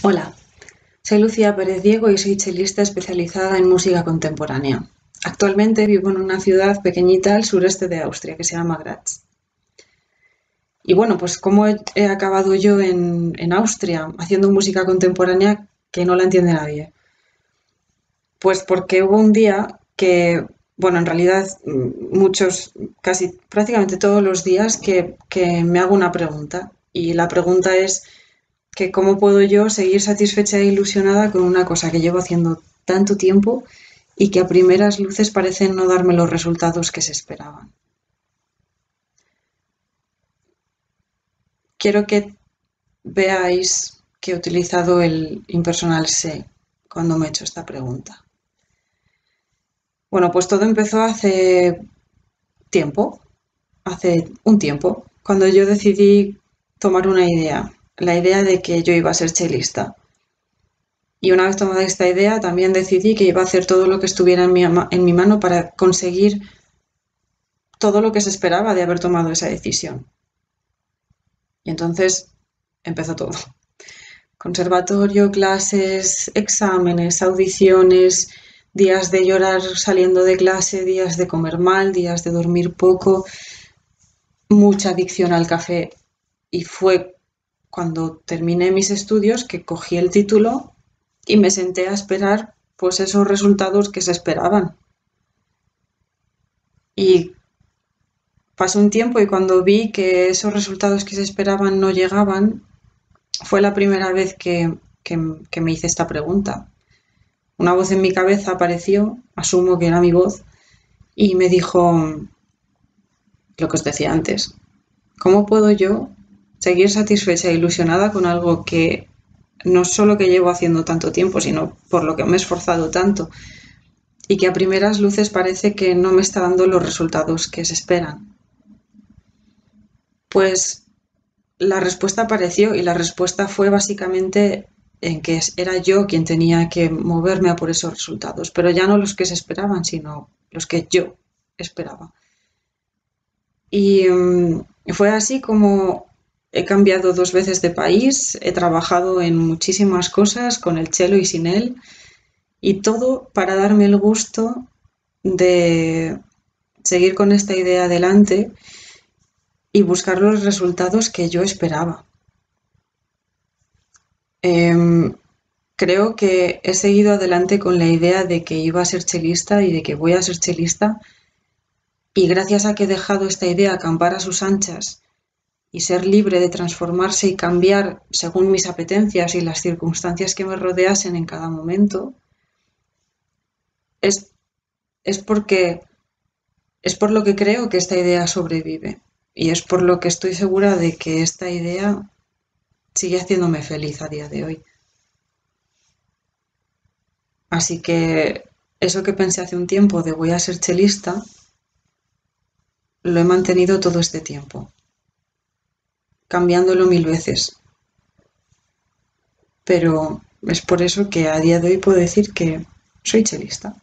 Hola, soy Lucía Pérez Diego y soy chelista especializada en música contemporánea. Actualmente vivo en una ciudad pequeñita al sureste de Austria que se llama Graz. Y bueno, pues ¿cómo he, acabado yo en, Austria haciendo música contemporánea que no la entiende nadie? Pues porque hubo un día que, bueno, en realidad muchos, casi prácticamente todos los días que me hago una pregunta. Y la pregunta es que cómo puedo yo seguir satisfecha e ilusionada con una cosa que llevo haciendo tanto tiempo y que a primeras luces parecen no darme los resultados que se esperaban. Quiero que veáis que he utilizado el impersonal se cuando me he hecho esta pregunta. Bueno, pues todo empezó hace tiempo, hace un tiempo, cuando yo decidí tomar una idea la idea de que yo iba a ser chelista. Y una vez tomada esta idea, también decidí que iba a hacer todo lo que estuviera en mi, en mi mano para conseguir todo lo que se esperaba de haber tomado esa decisión. Y entonces empezó todo. Conservatorio, clases, exámenes, audiciones, días de llorar saliendo de clase, días de comer mal, días de dormir poco, mucha adicción al café. Y fue cuando terminé mis estudios que cogí el título y me senté a esperar pues esos resultados que se esperaban. Y pasó un tiempo y cuando vi que esos resultados que se esperaban no llegaban, fue la primera vez que, que me hice esta pregunta. Una voz en mi cabeza apareció, asumo que era mi voz, y me dijo lo que os decía antes. ¿Cómo puedo yo seguir satisfecha e ilusionada con algo que no solo que llevo haciendo tanto tiempo, sino por lo que me he esforzado tanto y que a primeras luces parece que no me está dando los resultados que se esperan. Pues la respuesta apareció y la respuesta fue básicamente en que era yo quien tenía que moverme a por esos resultados, pero ya no los que se esperaban, sino los que yo esperaba. Y mm, fue así como He cambiado dos veces de país, he trabajado en muchísimas cosas con el chelo y sin él, y todo para darme el gusto de seguir con esta idea adelante y buscar los resultados que yo esperaba. Em, creo que he seguido adelante con la idea de que iba a ser chelista y de que voy a ser chelista, y gracias a que he dejado esta idea acampar a sus anchas y ser libre de transformarse y cambiar según mis apetencias y las circunstancias que me rodeasen en cada momento, es, es porque es por lo que creo que esta idea sobrevive y es por lo que estoy segura de que esta idea sigue haciéndome feliz a día de hoy. Así que eso que pensé hace un tiempo de voy a ser chelista, lo he mantenido todo este tiempo cambiándolo mil veces. Pero es por eso que a día de hoy puedo decir que soy chelista.